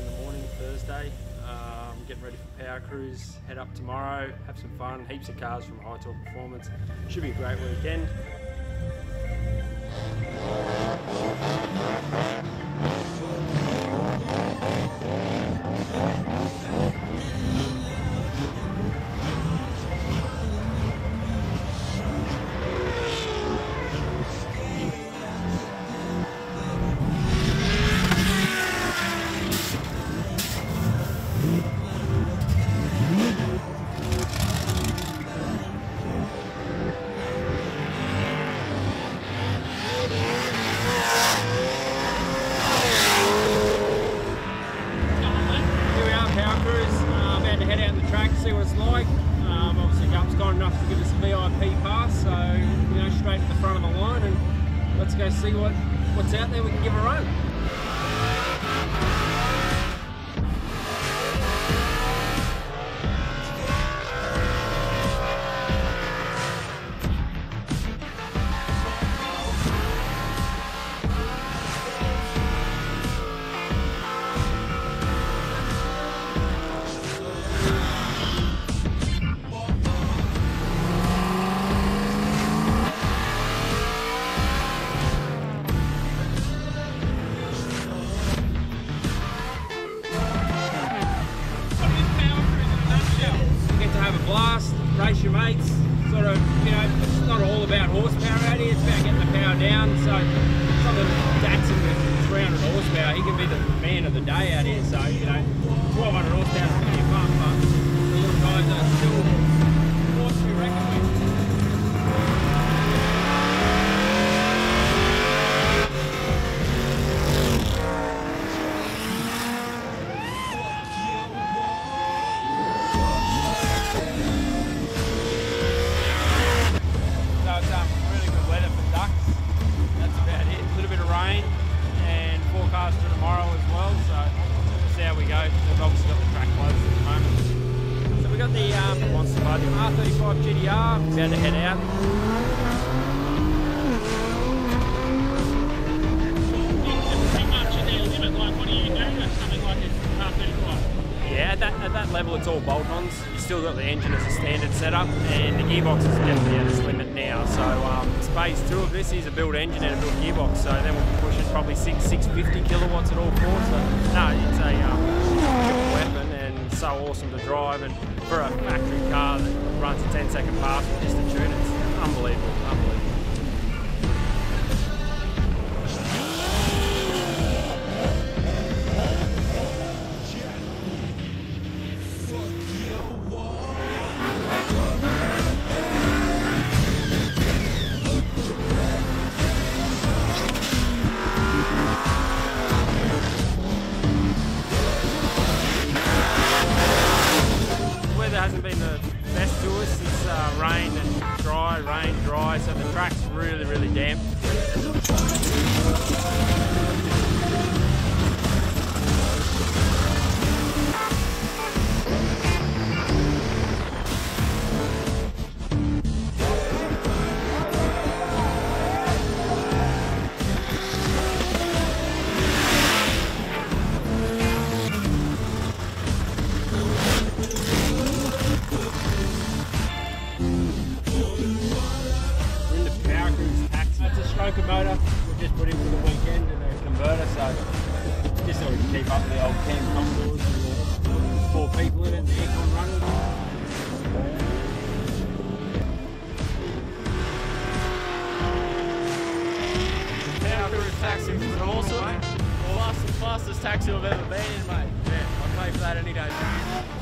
in the morning, Thursday. Um, getting ready for Power Cruise. Head up tomorrow, have some fun. Heaps of cars from Hi-Torque Performance. Should be a great weekend. Track, see what it's like. Um, obviously, Gup's got enough to give us a VIP pass, so you know, straight to the front of the line, and let's go see what what's out there. We can give a run. Of the day out here. So, you know, 1200 horsepower is fun, but the little guys are still be reckoned with. So it's um, really good weather for ducks. That's about it. A little bit of rain for tomorrow as well. So we'll see how we go. We've obviously got the track closed at the moment. So we got the um, Monster Bug R35 GTR. About to head out. Yeah, at that, at that level it's all bolt-ons. You still got the engine as a standard setup and the gearbox is definitely at its limit now. So um, phase two of this is a build engine and a build gearbox. So then we'll be pushing probably six, 650 kilowatts at all four. So no, it's a um, weapon and so awesome to drive. And for a factory car that runs a 10 second pass with just a tune, it's unbelievable, unbelievable. Dry, rain, dry, so the track's really, really damp. Just put in for the weekend and a converter, so just so we can keep up with the old Cam Commodores. the Four people in it, the aircon running. Taxi was awesome. Fastest, fastest taxi I've ever been in, mate. Yeah, I'd pay for that any day.